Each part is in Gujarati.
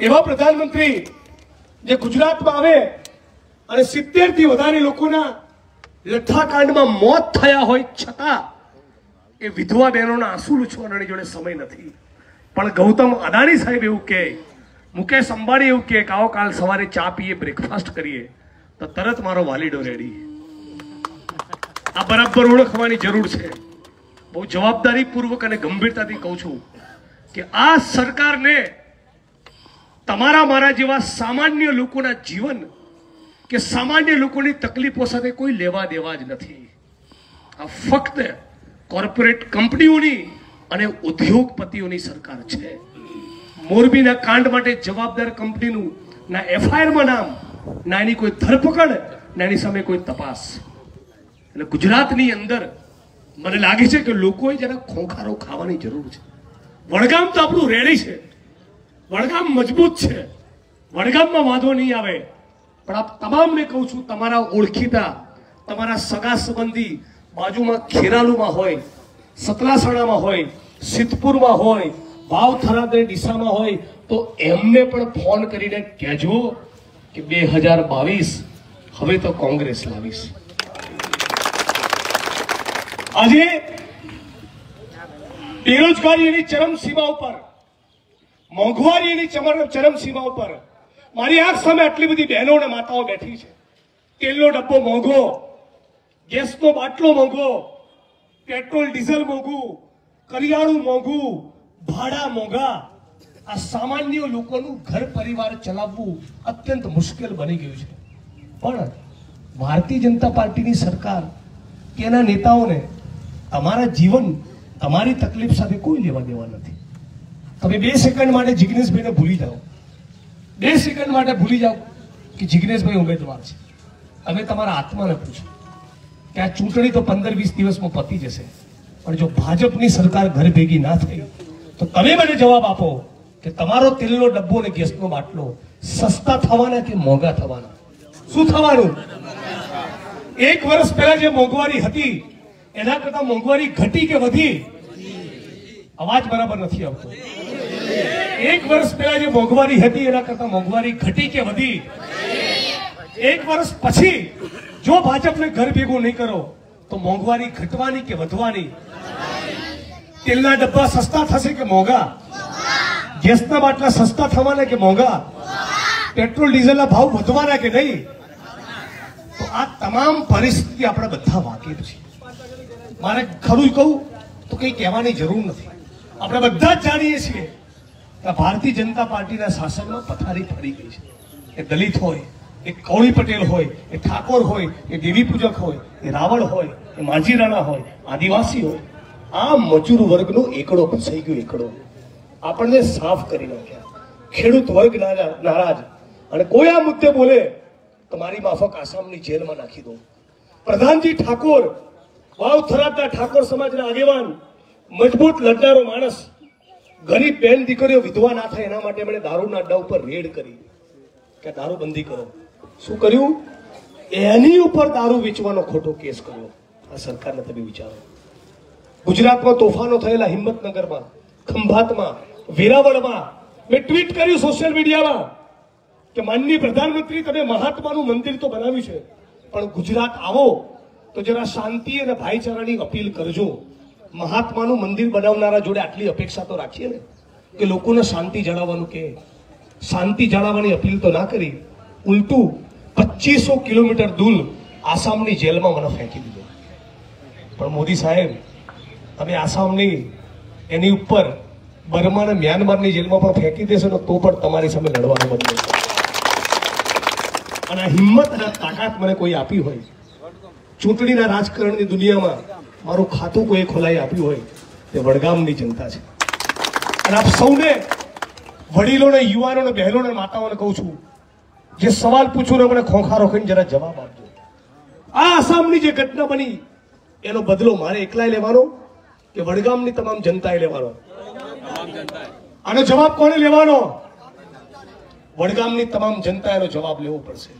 એવા પ્રધાનમંત્રી જે ગુજરાતમાં આવે અને સિત્તેરથી વધારે લોકોના લઠ્ઠાકાંડમાં મોત થયા હોય છતાં એ વિધવા બહેનોના આંસુ લૂછવાનો જોડે સમય નથી. પણ ગૌતમ અદાણી સાહેબ એવું કહે, મુકેશ અંબાણી એવું કહે કે આવો કાલ સવારે ચા પીએ બ્રેકફાસ્ટ કરીએ, તો તરત મારો વાલીડો રેડી આ બરાબર ઓળખવાની જરૂર છે. બહુ જવાબદારીપૂર્વક અને ગંભીરતાથી કહું છું કે આ સરકારને તમારા મારા જેવા સામાન્ય લોકોના જીવન કે સામાન્ય લોકોની તકલીફો સાથે કોઈ લેવા દેવા જ નથી. આ ફક્ત કોર્પોરેટ કંપનીઓની અને ઉદ્યોગપતિઓની સરકાર છે. મોરબીના કાંડ માટે જવાબદાર કંપનીનું ના એફઆઈઆરમાં નામ, ના એની કોઈ ધરપકડ, ના એની સામે કોઈ તપાસ. એટલે ગુજરાતની અંદર મને લાગે છે કે લોકોએ જરા ખોખારો ખાવાની જરૂર છે. વડગામ તો આપણું રેડી છે. વડગામ મજબૂત છે. વડગામમાં વાંધો નહીં આવે. પણ આપ તમામને કહું છું, તમારા ઓળખીતા, તમારા સગા સંબંધી બાજુમાં ખેરાલુમાં હોય, સતલાસણામાં હોય, સિદ્ધપુરમાં હોય વાવથરા દિશામાં હોય, તો એમને પણ ફોન કરીને કહેજો કે બે હજાર બાવીસ, હવે તો કોંગ્રેસ લાવીશ. આજે બેરોજગારી એની ચરમસીમા ઉપર મોંઘવારી એની ચમર- ચરમસીમા ઉપર મારી આંખ સામે આટલી બધી બહેનો અને માતાઓ બેઠી છે. તેલનો ડબ્બો મોંઘો, ગેસનો બાટલો મોંઘો, પેટ્રોલ, ડીઝલ મોંઘું, કરિયાણું મોંઘું, ભાડા મોંઘા. આ સામાન્ય લોકોનું ઘર પરિવાર ચલાવવું અત્યંત મુશ્કેલ બની ગયું છે. પણ ભારતીય જનતા પાર્ટીની સરકાર કે એના નેતાઓને તમારા જીવન તમારી તકલીફ સાથે કોઈ લેવા દેવા નથી. તમે બે સેકન્ડ માટે જિગ્નેશભાઈને ભૂલી જાઓ. બે સેકન્ડ માટે ભૂલી જાઓ કે જિગ્નેશભાઈ ઉમેદવાર છે. હવે તમારા આત્માને પૂછો કે આ ચૂંટણી તો પંદર વીસ દિવસમાં પતી જશે. પણ જો ભાજપની સરકાર ઘર ભેગી ના થઈ, તો તમે મને જવાબ આપો કે તમારો તેલનો ડબ્બો ને ગેસનો બાટલો સસ્તા થવાના કે મોંઘા થવાના? શું થવાનું? એક વર્ષ પહેલા જે મોંઘવારી હતી, એના કરતા મોંઘવારી ઘટી કે વધી અવાજ બરાબર નથી આવતો. એક વર્ષ પહેલા જે મોંઘવારી હતી, એના કરતા મોંઘવારી ઘટી કે વધી? એક વર્ષ પછી, જો ભાજપને ઘર ભેગું નહીં કરો, તો મોંઘવારી ઘટવાની કે વધવાની? તેલના ડબ્બા સસ્તા થશે કે મોંઘા? ગેસના બાટલા સસ્તા થવાના કે મોંઘા? પેટ્રોલ, ડીઝલના ભાવ વધવાના કે નહીં? તો આ તમામ પરિસ્થિતિ આપણે બધા વાકેફ છે. મારે ખરું કહું, તો કંઈ કહેવાની જરૂર નથી. આપણે બધા જ જાણીએ છીએ કે ભારતીય જનતા પાર્ટીના શાસનમાં પથારી ફરી ગઈ છે. એ દલિત હોય, એ કૌળી પટેલ હોય, એ ઠાકોર હોય, એ દેવી પૂજક હોય, એ રાવણ હોય, એ માજી રાણા હોય, આદિવાસી હોય, આ મજૂર વર્ગનો એકડો ફસાઈ ગયો એકડો. આપણને સાફ કરી નાખ્યા. ખેડૂત વર્ગ નારાજ. અને કોઈ આ મુદ્દે બોલે તો મારી માફક આસામની જેલમાં નાખી દો. પ્રધાનજી ઠાકોર વાવ થરાદના ઠાકોર સમાજના આગેવાન મજબૂત લડનારો માણસ ગરીબ બેન દીકરીઓ વિધવા ના થાય એના માટે એમણે દારૂના અડ્ડા ઉપર રેડ કરી. કે દારૂબંધી કરો. શું કર્યું? એની ઉપર દારૂ વેચવાનો ખોટો કેસ કર્યો. આ સરકારને તમે વિચારો. ગુજરાતમાં તોફાનો થયેલા હિંમતનગરમાં, ખંભાતમાં, વેરાવળમાં, મેં ટ્વીટ કર્યું સોશિયલ મીડિયામાં કે માનનીય પ્રધાનમંત્રી, તમે મહાત્માનું મંદિર તો બનાવ્યું છે, પણ ગુજરાત આવો તો જરા શાંતિ અને ભાઈચારાની અપીલ કરજો. મહાત્માનું મંદિર બનાવનારા જોડે આટલી અપેક્ષા તો રાખીએ ને કે લોકોને શાંતિ જાળવવાનું કે શાંતિ જાળવવાની અપીલ તો ના કરી. ઉલટું પચીસો કિલોમીટર દૂર આસામની જેલમાં મને ફેંકી દીધો. પણ મોદી સાહેબ, અમે આસામની, એની ઉપર બર્મા અને મ્યાનમારની જેલમાં પણ ફેંકી દેશો ને તો પણ તમારી સામે લડવાનું બંધ અને હિંમત અને તાકાત મને કોઈ આપી હોય. ચૂંટણીના રાજકારણની દુનિયામાં મારું ખાતું કોઈ ખોલાઈ આપ્યું હોય, તે વડગામની જનતા છે. અને આપ સૌને વડીલોને, યુવાનોને, બહેનોને, માતાઓને કહું છું, જે સવાલ પૂછું ને મને ખોખા ખાઈને જરા જવાબ આપજો. આ આસામની જે ઘટના બની, એનો બદલો મારે એકલાય લેવાનો કે વડગામની તમામ જનતાએ લેવાનો? આનો જવાબ કોણે લેવાનો? વડગામની તમામ જનતા એનો જવાબ લેવો પડશે.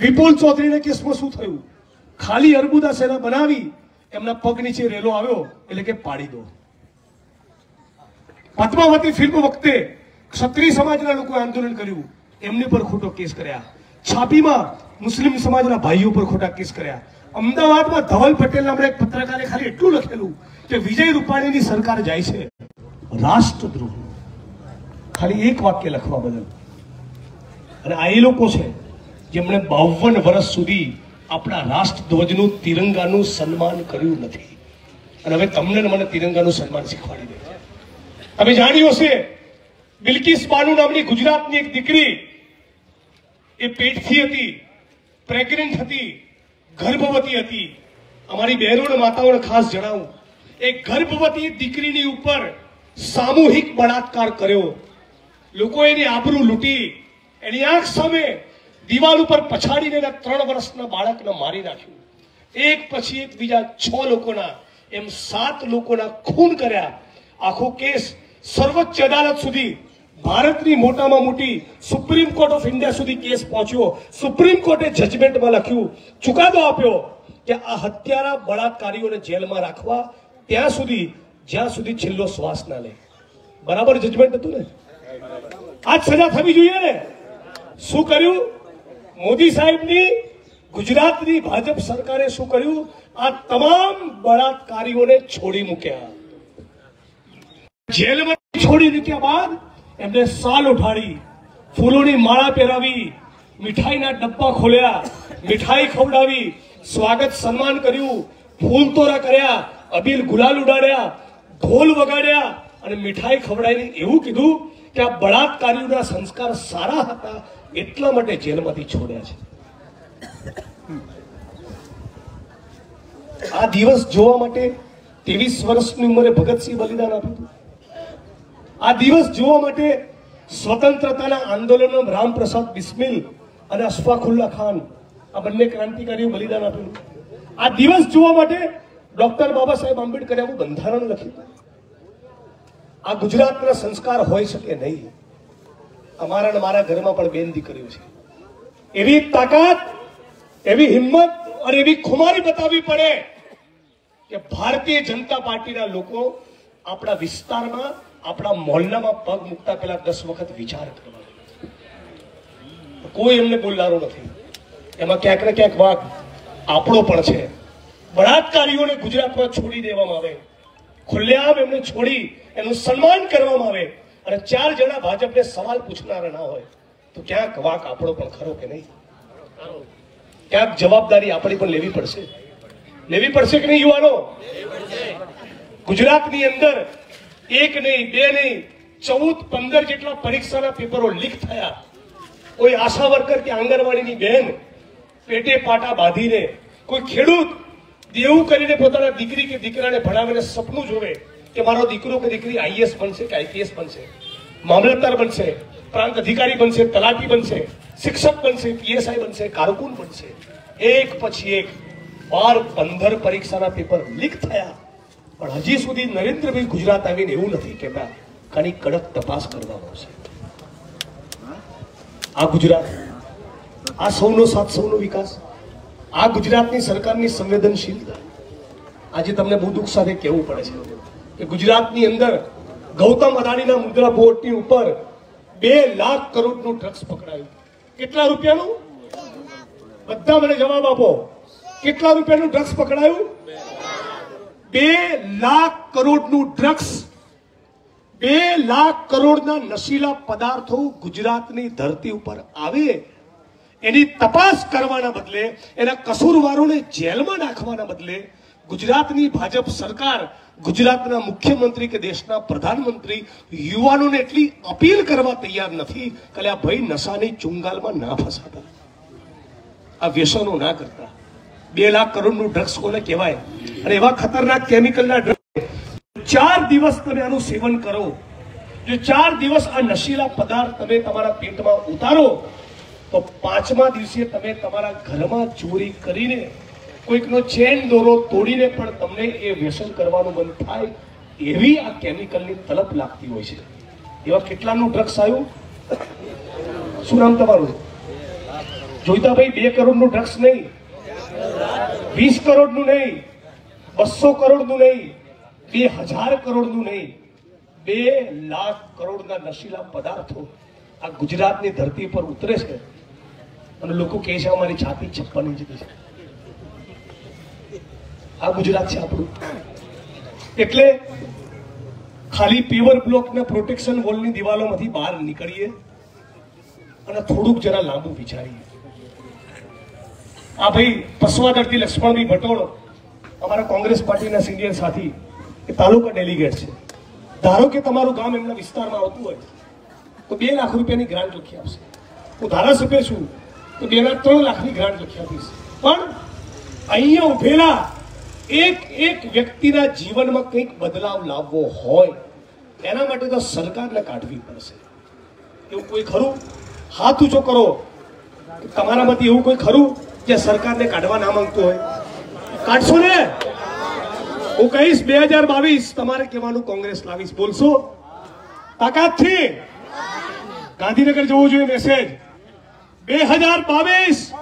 વિપુલ ચૌધરીને કેસમાં શું થયું? ખાલી અર્બુદા સેના બનાવી એમના પગ નીચે રેલો આવ્યો, એટલે કે પાડી દો. પદ્માવતી ફિલ્મ વખતે ક્ષત્રિય સમાજના લોકોએ આંદોલન કર્યું. એમની પર ખોટો કેસ કર્યા. છાપીમાં મુસ્લિમ સમાજના ભાઈઓ પર ખોટા કેસ કર્યા. અમદાવાદમાં ધવલ પટેલ નામના એક પત્રકારે ખાલી એટલું લખેલું કે વિજય રૂપાણીની સરકાર જાય છે. રાષ્ટ્રદ્રોહ. ખાલી એક વાક્ય લખવા બદલ. અને આ એ લોકો છે જેમણે બાવન વર્ષ સુધી આપણા રાષ્ટ્રધ્વજનું તિરંગાનું સન્માન કર્યું નથી. અને હવે તમને મને તિરંગાનું સન્માન શીખવાડી દે તમે જાણ્યું હશે, બિલકિસ બાનુ નામની ગુજરાતની એક દીકરી, એ પેટથી હતી, પ્રેગ્નન્ટ હતી, ગર્ભવતી હતી. અમારી બહેનો માતાઓને ખાસ જણાવું, એ ગર્ભવતી દીકરીની ઉપર સામૂહિક બળાત્કાર કર્યો. લોકો એની આબરૂ લૂંટી, એની આંખ સામે દિવાલ ઉપર પછાડીને એના ત્રણ વર્ષના બાળકને મારી નાખ્યું. એક પછી એક બીજા છ લોકોના, એમ સાત લોકોના ખૂન કર્યા. આખો કેસ સર્વોચ્ચ અદાલત સુધી, ભારતની મોટામાં મોટી સુપ્રીમ કોર્ટ ઓફ ઇન્ડિયા સુધી કેસ પહોંચ્યો. સુપ્રીમ કોર્ટે જજમેન્ટમાં લખ્યું, ચુકાદો આપ્યો કે આ હત્યારા બળાત્કારીઓને જેલમાં રાખવા, ત્યાં સુધી, જ્યાં સુધી છેલ્લો શ્વાસ ના લે. બરાબર જજમેન્ટ હતું ને? આજ સજા થવી જોઈએ ને? શું કર્યું? મોદી સાહેબની ગુજરાતની ભાજપ સરકારે શું કર્યું? આ તમામ બળાત્કારીઓને છોડી મૂક્યા. જેલમાં છોડી મૂક્યા બાદ એમને સાલ ઉઠાડી, ફૂલોની માળા પહેરાવી, મીઠાઈના ડબ્બા ખોલ્યા, મીઠાઈ ખવડાવી, સ્વાગત સન્માન કર્યું, ફૂલ તોરા કર્યા, અબીલ ગુલાલ ઉડાડ્યા, ઢોલ વગાડ્યા અને મીઠાઈ ખવડાવીને એવું કીધું કે આ બળાત્કારીઓના સંસ્કાર સારા હતા એટલા માટે જેલમાંથી છોડ્યા છે. આ દિવસ જોવા માટે ત્રેવીસ વર્ષની ઉંમરે ભગતસિંહ બલિદાન આપ્યું આ દિવસ જોવા માટે સ્વતંત્રતાના આંદોલનમાં રામપ્રસાદ બિસ્મિલ અને અશફાકુલ્લા ખાન આ બંને ક્રાંતિકારીઓ બલિદાન આપ્યું આ દિવસ જોવા માટે ડોક્ટર બાબા સાહેબ આંબેડકરે આવું બંધારણ લખ્યું આ ગુજરાતના સંસ્કાર હોઈ શકે નહીં. અમારા અને મારા ઘરમાં પણ બેન દીકરીઓ છે. એવી તાકાત, એવી હિંમત અને એવી ખુમારી બતાવવી પડે કે ભારતીય જનતા પાર્ટીના લોકો આપણા વિસ્તારમાં, આપણા મોહલ્લામાં પગ મૂકતા પહેલા દસ વખત વિચાર કરવા કોઈ એમને બોલનારું નથી. એમાં ક્યાંક ને ક્યાંક વાક આપણો પણ છે. બળાત્કારીઓને ગુજરાતમાં છોડી દેવામાં આવે. ખુલ્લેઆમ એમને છોડી એનું સન્માન કરવામાં આવે. અને ચાર જણા ભાજપને સવાલ પૂછનારા ના હોય, તો ક્યાંક વાક આપણો પણ ખરો કે નહીં? ક્યાંક જવાબદારી આપણી પણ લેવી પડશે? લેવી પડશે કે નહીં યુવાનો? ગુજરાતની અંદર એક નહીં, બે નહીં, ચૌદ, પંદર જેટલા પરીક્ષાના પેપરો લીક થયા. કોઈ આશા વર્કર કે આંગણવાડીની બહેન પેટે પાટા બાંધીને, કોઈ ખેડૂત દેવું કરીને પોતાના દીકરી કે દીકરાને ભણાવીને સપનું જોવે કે મારો દીકરો કે દીકરી આઈએસ બનશે કે આઈપીએસ બનશે? મામલતદાર બનશે, પ્રાંત અધિકારી બનશે, તલાટી બનશે, શિક્ષક બનશે, પીએસઆઈ બનશે, કારકુન બનશે. એક પછી એક, બાર પંદર પરીક્ષાના પેપર લીક થયા. પણ હજી સુધી નરેન્દ્રભાઈ ગુજરાત આવીને એવું નથી કહેતા ખાલી કડક તપાસ કરવામાં આવશે આ ગુજરાત, આ સૌનો સાથ, સૌનો વિકાસ, આ ગુજરાતની સરકારની સંવેદનશીલતા. આજે તમને બહુ દુઃખ સાથે કહેવું પડે છે. કે ગુજરાતની અંદર ગૌતમ અદાણીના મુદ્રા બોર્ડની ઉપર બે લાખ કરોડનું ડ્રગ્સ પકડાયું. કેટલા રૂપિયાનું? બધા મને જવાબ આપો. કેટલા રૂપિયાનું ડ્રગ્સ પકડાયું? બે લાખ કરોડનું ડ્રગ્સ. બે લાખ કરોડના નશીલા પદાર્થો ગુજરાતની ધરતી ઉપર આવે. એની તપાસ કરવાના બદલે, એના કસૂરવારોને જેલમાં નાખવાના બદલે ગુજરાતની ભાજપ સરકાર ગુજરાતના મુખ્યમંત્રી કે દેશના પ્રધાનમંત્રી યુવાનોને એટલી અપીલ કરવા તૈયાર નથી કે આ ભાઈ નશાની ચુંગાલમાં ના ફસાતા. આ વ્યસનો ના કરતા. બે લાખ કરોડનું ડ્રગ્સ કોને કહેવાય? અને એવા ખતરનાક કેમિકલના ડ્રગ્સ ચાર દિવસ તમે આનું સેવન કરો. જો ચાર દિવસ આ નશીલા પદાર્થ તમે તમારા પેટમાં ઉતારો, તો પાંચમા દિવસે તમે તમારા ઘરમાં ચોરી કરીને કોઈકનો ચેન દોરો તોડીને પણ તમને એ વ્યસન કરવાનું બંધ થાય એવી આ કેમિકલની તલપ લાગતી હોય છે. એવા કેટલાનું ડ્રગ્સ આવ્યું? શું નામ તમારું? જોઈતા ભાઈ બે કરોડનું ડ્રગ્સ નહીં. વીસ કરોડનું નહીં. બસો કરોડનું નહીં. બે હજાર કરોડનું નહીં. બે લાખ કરોડના નશીલા પદાર્થો આ ગુજરાતની ધરતી પર ઉતરે છે. અને લોકો કહે છે, અમારી છાતી છપ્પન ઇંચની છે. આ ગુજરાત છે આપણું. એટલે ખાલી પેવર બ્લોકના પ્રોટેક્શન વોલની દિવાલોમાંથી બહાર નીકળીએ અને થોડુંક જરા લાંબુ વિચારીએ. આ ભાઈ પસવાદરથી લક્ષ્મણભાઈ ભટોળ, અમારા કોંગ્રેસ પાર્ટીના સિનિયર સાથી, એ તાલુકા ડેલિગેટ છે. ધારો કે તમારું ગામ એમના વિસ્તારમાં આવતું હોય, તો બે લાખ રૂપિયાની ગ્રાન્ટ લખી આપશે. હું ધારાસભ્ય છું, તો બે લાખ, ત્રણ લાખની ગ્રાન્ટ લખી આપીશ. પણ અહીંયા ઉભેલા એક એક વ્યક્તિના જીવનમાં કંઈક બદલાવ લાવવો હોય, એના માટે તો સરકારને કાઢવી પડશે. એવું કોઈ ખરું? હાથ ઊંચો કરો. તમારામાંથી એવું કોઈ ખરું જે સરકારને કાઢવા ના માંગતું હોય? કાઢશો ને? હું કહીશ, બે હજાર બાવીસ, તમારે કહેવાનું કોંગ્રેસ લાવીશ. બોલશો? તાકાતથી? ગાંધીનગર જવું જોઈએ મેસેજ બે હજાર બાવીસ!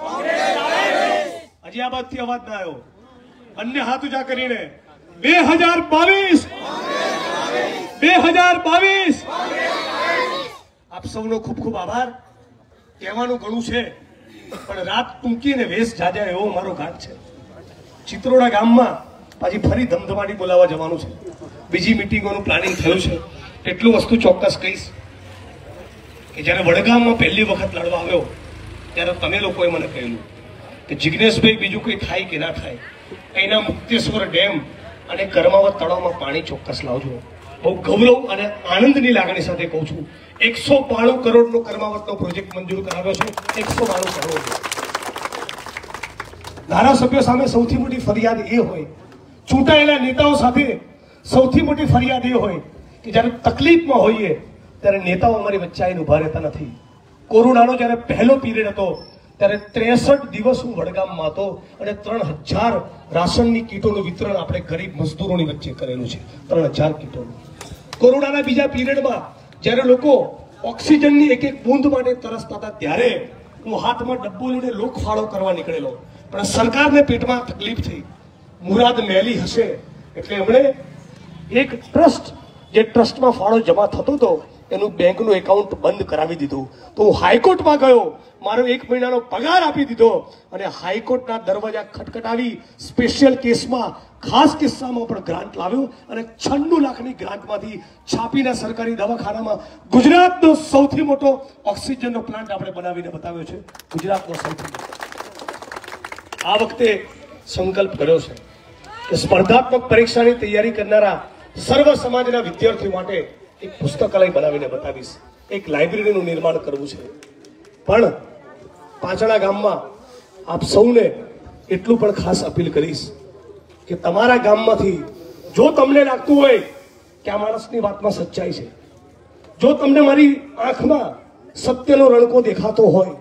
હજી આ બાદથી અવાજ ના આવ્યો. બંને હાથ ઉજા કરીને. બે હજાર બાવીસ. બે હજાર બાવીસ. આપ સૌનો ખૂબ ખૂબ આભાર. કહેવાનું ઘણું છે, પણ રાત ટૂંકી અને વેશ જાજા એવો મારો ઘાટ છે. ચિત્રોડા ગામમાં પાછી ફરી ધમધમાટી બોલાવવા જવાનું છે. બીજી મિટિંગોનું પ્લાનિંગ થયું છે. એટલું વસ્તુ ચોક્કસ કહીશ કે જ્યારે વડગામમાં પહેલી વખત લડવા આવ્યો, ત્યારે તમે લોકોએ મને કહેલું કે જિજ્ઞેશભાઈ બીજું કંઈ થાય કે ના થાય અહીંના મુક્તેશ્વર ડેમ અને કર્માવત તળાવમાં પાણી ચોક્કસ લાવજો બહુ ગૌરવ અને આનંદની લાગણી સાથે કહું છું. એકસો બાણું કરોડનો કર્માવતનો પ્રોજેક્ટ મંજૂર કરાવ્યો છે. એકસો બાણું કરોડ. ધારાસભ્યો સામે સૌથી મોટી ફરિયાદ એ હોય, ચૂંટાયેલા નેતાઓ સાથે સૌથી મોટી ફરિયાદ એ હોય કે જ્યારે તકલીફમાં હોઈએ, ત્યારે નેતાઓ અમારી વચ્ચે આવીને ઊભા રહેતા નથી. કોરોનાનો જ્યારે પહેલો પીરિયડ હતો ત્યારે ત્રેસઠ દિવસ હું વડગામમાં હતો અને ત્રણ હજાર રાશનની કીટોનું વિતરણ આપણે ગરીબ મજદૂરોની વચ્ચે કરેલું છે. ત્રણ હજાર કીટોનું. કોરોનાના બીજા પીરિયડમાં જ્યારે લોકો ઓક્સિજનની એક એક બૂંદ માટે તરસતા હતા, ત્યારે હું હાથમાં ડબ્બો લઈને લોકફાળો કરવા નીકળેલો. પણ સરકારને પેટમાં તકલીફ થઈ. મુરાદ મેલી હશે. એટલે એમણે એક ટ્રસ્ટ, જે ટ્રસ્ટમાં ફાળો જમા થતો હતો એનું બેંકનું એકાઉન્ટ બંધ કરાવી દીધું. તો હું હાઈકોર્ટમાં ગયો. મારો એક મહિનાનો પગાર આપી દીધો. અને હાઈકોર્ટના દરવાજા ખટખટાવી સ્પેશિયલ કેસમાં, ખાસ કિસ્સામાં પણ ગ્રાન્ટ લાવ્યો અને છન્નું લાખની ગ્રાન્ટમાંથી છાપીના સરકારી દવાખાનામાં ગુજરાતનો સૌથી મોટો ઓક્સિજનનો પ્લાન્ટ આપણે બનાવીને બતાવ્યો છે. ગુજરાતનો સૌથી મોટો. આ વખતે સંકલ્પ કર્યો છે કે સ્પર્ધાત્મક પરીક્ષાની તૈયારી કરનારા સર્વ સમાજના વિદ્યાર્થીઓ માટે એક પુસ્તકાલય બનાવીને બતાવીશ. એક લાઇબ્રેરીનું નિર્માણ કરવું છે. પણ પાંચણા ગામમાં આપ સૌને એટલું પણ ખાસ અપીલ કરીશ કે તમારા ગામમાંથી જો તમને લાગતું હોય કે આ માણસની વાતમાં સચ્ચાઈ છે, જો તમને મારી આંખમાં સત્યનો રણકો દેખાતો હોય,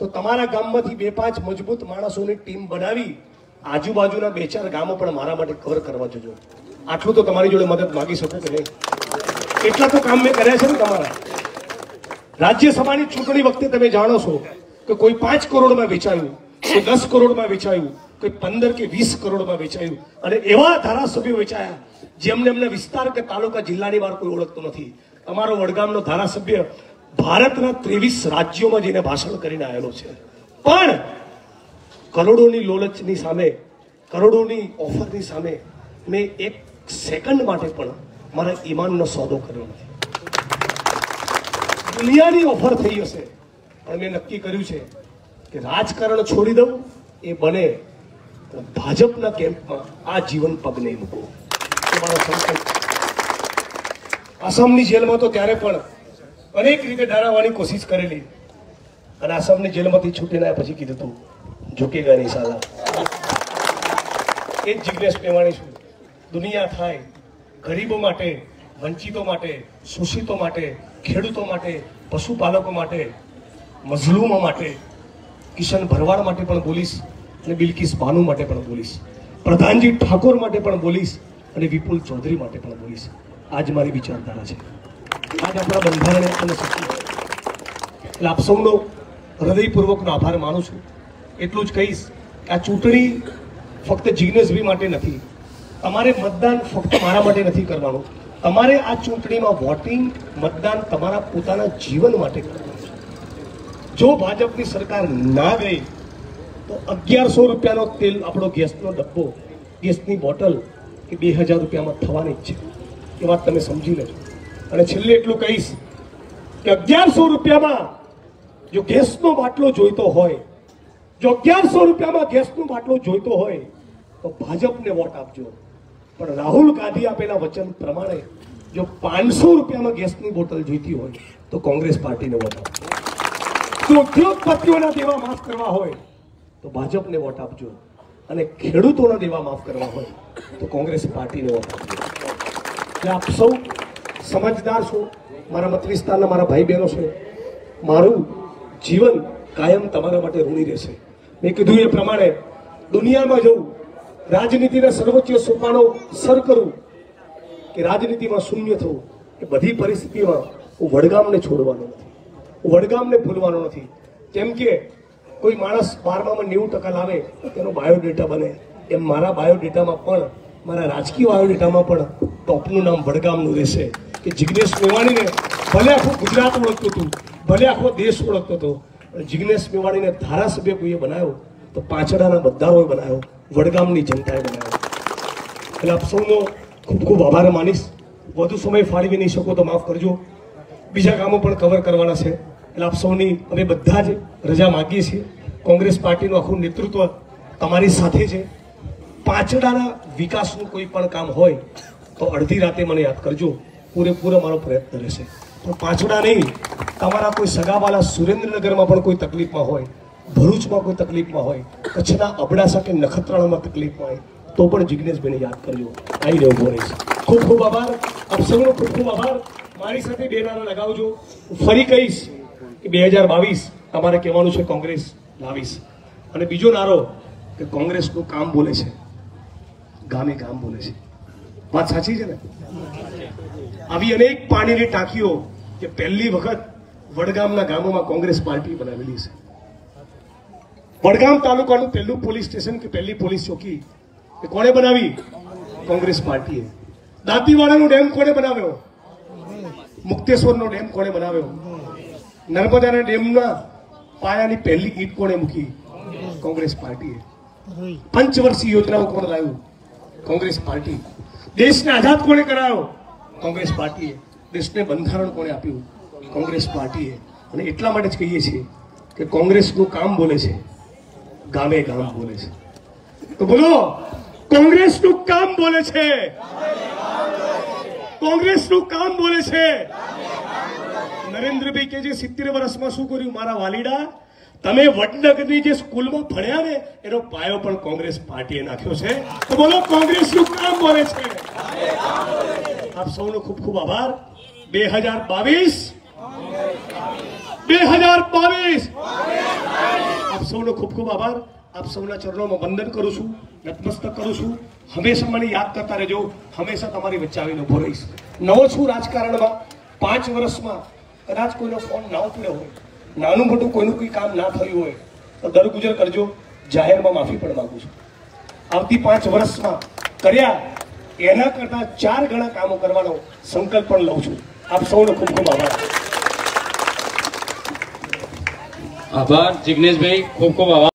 તો તમારા ગામમાંથી બે પાંચ મજબૂત માણસોની ટીમ બનાવી આજુબાજુના બે ચાર ગામો પણ મારા માટે કવર કરવા જજો. આટલું તો તમારી જોડે મદદ માગી શકું કે નહીં? એટલા તો કામ મેં કર્યા છે ને તમારા. રાજ્યસભાની ચૂંટણી વખતે તમે જાણો છો કે કોઈ પાંચ કરોડમાં વેચાયું, કોઈ દસ કરોડમાં વેચાયું, કોઈ પંદર કે વીસ કરોડમાં વેચાયું. અને એવા ધારાસભ્યો વેચાયા જેમને એમને વિસ્તાર કે તાલુકા જિલ્લાની બહાર કોઈ ઓળખતો નથી. તમારો વડગામનો ધારાસભ્ય ભારતના ત્રેવીસ રાજ્યોમાં જઈને ભાષણ કરીને આવેલો છે. પણ કરોડોની લોલચની સામે, કરોડોની ઓફરની સામે મેં એક સેકન્ડ માટે પણ મારા ઈમાનનો સોદો કર્યો નથી દુનિયાની ઓફર થઈ હશે. પણ મેં નક્કી કર્યું છે કે રાજકારણ છોડી દઉં, એ બને ભાજપના કેમ્પમાં આ જીવન પગને મૂકો મારો સંકલ્પ આસામની જેલમાં તો ત્યારે પણ અનેક રીતે ડરાવવાની કોશિશ કરેલી. અને આસામની જેલમાંથી છૂટીને આવ્યા પછી કીધું તું, ઝૂકેગા નહીં સાલા. એ જ જિજ્ઞેસ મેવાણી છું. દુનિયા થાય. ગરીબો માટે, વંચિતો માટે, શોષિતો માટે, ખેડૂતો માટે, પશુપાલકો માટે, મઝલૂમો માટે, કિશન ભરવાડ માટે પણ બોલીશ અને બિલકિસ બાનુ માટે પણ બોલીશ. પ્રધાનજી ઠાકોર માટે પણ બોલીશ અને વિપુલ ચૌધરી માટે પણ બોલીશ. આજ મારી વિચારધારા છે. આજ આપણા બંધારણે શીખ્યું એટલે આપ સૌનો હૃદયપૂર્વકનો આભાર માનું છું. એટલું જ કહીશ કે આ ચૂંટણી ફક્ત જિગ્નેશભાઈ માટે નથી. તમારે મતદાન ફક્ત મારા માટે નથી કરવાનું. તમારે આ ચૂંટણીમાં વોટિંગ મતદાન તમારા પોતાના જીવન માટે કરવાનું. છે જો ભાજપની સરકાર ના ગઈ, તો અગિયારસો રૂપિયાનો તેલ આપણો ગેસનો ડબ્બો, ગેસની બોટલ એ બે હજાર રૂપિયામાં થવાની જ છે. એ વાત તમે સમજી લેજો. અને છેલ્લે એટલું કહીશ કે અગિયારસો રૂપિયામાં જો ગેસનો બાટલો જોઈતો હોય, જો અગિયારસો રૂપિયામાં ગેસનો બાટલો જોઈતો હોય, તો ભાજપને વોટ આપજો. પણ રાહુલ ગાંધી આપેલા વચન પ્રમાણે જો પાંચસો રૂપિયામાં ગેસની બોટલ જોઈતી હોય, તો કોંગ્રેસ પાર્ટીને વોટ આપજો ઉદ્યોગપતિઓના દેવા માફ કરવા હોય, તો ભાજપને વોટ આપજો. અને ખેડૂતોના દેવા માફ કરવા હોય, તો કોંગ્રેસ પાર્ટીને વોટ આપજો. આપ સૌ સમજદાર છો, મારા મત વિસ્તારના મારા ભાઈ બહેનો છે. મારું જીવન કાયમ તમારા માટે ઋણી રહેશે. મેં કીધું એ પ્રમાણે દુનિયામાં જવું રાજનીતિના સર્વોચ્ચ સોપાનો સર કરવું કે રાજનીતિમાં શૂન્ય થવું એ બધી પરિસ્થિતિમાં હું વડગામને છોડવાનો નથી, હું વડગામને ભૂલવાનો નથી. કેમ કે કોઈ માણસ બારમામાં નેવું ટકા લાવે, તેનો બાયોડેટા બને. એમ મારા બાયોડેટામાં પણ, મારા રાજકીય બાયોડેટામાં પણ ટોપનું નામ વડગામનું રહેશે. કે જિગ્નેશ મેવાણીને ભલે આખું ગુજરાત ઓળખતું હતું, ભલે આખો દેશ ઓળખતો હતો જિજ્ઞેશ મેવાણીને ધારાસભ્ય કોઈએ બનાવ્યો, તો પાંચડાના બધાઓએ બનાવ્યો. વડગામની જનતાએ બનાવ્યો. એટલે આપ સૌનો ખૂબ ખૂબ આભાર માનીશ. વધુ સમય ફાળવી નહીં શકો તો માફ કરજો. બીજા કામો પણ કવર કરવાના છે. એટલે આપ સૌની અમે બધા જ રજા માગીએ છીએ. કોંગ્રેસ પાર્ટીનું આખું નેતૃત્વ તમારી સાથે છે. પાંચડાના વિકાસનું કોઈ પણ કામ હોય તો અડધી રાતે મને યાદ કરજો. પૂરેપૂરો મારો પ્રયત્ન રહેશે. પણ પાંચડા નહીં. તમારા કોઈ સગાવાલા સુરેન્દ્રનગરમાં પણ કોઈ તકલીફમાં હોય ભરૂચમાં કોઈ તકલીફમાં હોય, કચ્છના અબડાસા કે નખત્રાણામાં તકલીફમાં હોય, તો પણ જિજ્ઞેશભાઈને યાદ કરજો. આવીને ઊભો રહીશ ખૂબ ખૂબ આભાર. આપ સૌનો ખૂબ ખૂબ આભાર. મારી સાથે બે નાના લગાવજો. હું ફરી કહીશ કે બે હજાર બાવીસ તમારે કહેવાનું છે કોંગ્રેસ લાવીશ. અને બીજો નારો કે કોંગ્રેસનું કામ બોલે છે. ગામે ગામ બોલે છે. વાત સાચી છે ને? આવી અનેક પાણીની ટાંકીઓ કે પહેલી વખત વડગામના ગામોમાં કોંગ્રેસ પાર્ટી બનાવેલી છે. વડગામ તાલુકાનું પહેલું પોલીસ સ્ટેશન કે પહેલી પોલીસ ચોકી. એ કોણે બનાવી? કોંગ્રેસ પાર્ટીએ. દાંતીવાડાનો ડેમ કોણે બનાવ્યો? મુક્તેશ્વરનો ડેમ કોણે બનાવ્યો? નર્મદાના ડેમના પાયાની પહેલી ઈંટ કોણે મૂકી? કોંગ્રેસ પાર્ટીએ. પંચવર્ષીય યોજનાઓ કોણ લાવ્યું? કોંગ્રેસ પાર્ટી. દેશને આઝાદ કોણે કરાયો? કોંગ્રેસ પાર્ટીએ. દેશને બંધારણ કોણે આપ્યું? કોંગ્રેસ પાર્ટીએ. અને એટલા માટે જ કહીએ છીએ કે કોંગ્રેસનું કામ બોલે છે. ગામે ગામ બોલે છે. તો બોલો, કોંગ્રેસનું કામ બોલે છે. કોંગ્રેસનું કામ બોલે છે. નરેન્દ્રભાઈ કે જે સિત્તેર વર્ષમાં શું કર્યું? મારા વાલીડા, તમે વડનગરની જે સ્કૂલમાં ભણ્યા ને, એનો પાયો પણ કોંગ્રેસ પાર્ટીએ નાખ્યો છે. તો બોલો, કોંગ્રેસનું કામ બોલે છે. આપ સૌનો ખૂબ ખૂબ આભાર. બે હજાર બાવીસ. બે હજાર બાવીસ. સૌનો ખૂબ ખૂબ આભાર. આપ સૌના ચરણોમાં વંદન કરું છું, નતમસ્તક કરું છું. હંમેશા મને યાદ કરતા રહેજો. હંમેશા તમારી વચ્ચે આવીને ઊભો રહીશ. નવો છું રાજકારણમાં. પાંચ વર્ષમાં કદાચ કોઈનો ફોન ના ઉપડ્યો હોય, નાનું મોટું કોઈનું કોઈ કામ ના થયું હોય, તો દરગુજર કરજો. જાહેરમાં માફી પણ માગું છું. આવતી પાંચ વર્ષમાં કર્યા એના કરતા ચાર ગણા કામો કરવાનો સંકલ્પ પણ લઉં છું. આપ સૌનો ખૂબ ખૂબ આભાર. આભાર જિગ્નેશભાઈ ખૂબ ખૂબ આભાર.